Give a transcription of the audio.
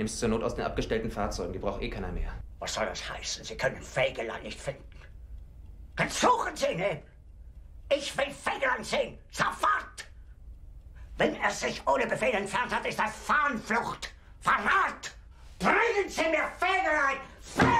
Nimm's zur Not aus den abgestellten Fahrzeugen, die braucht eh keiner mehr. Was soll das heißen? Sie können Fegelein nicht finden. Dann suchen Sie ihn eben. Ich will Fegelein sehen. Sofort! Wenn er sich ohne Befehl entfernt hat, ist das Fahnenflucht. Verrat! Bringen Sie mir Fegelein! Fegelein! Fegelein!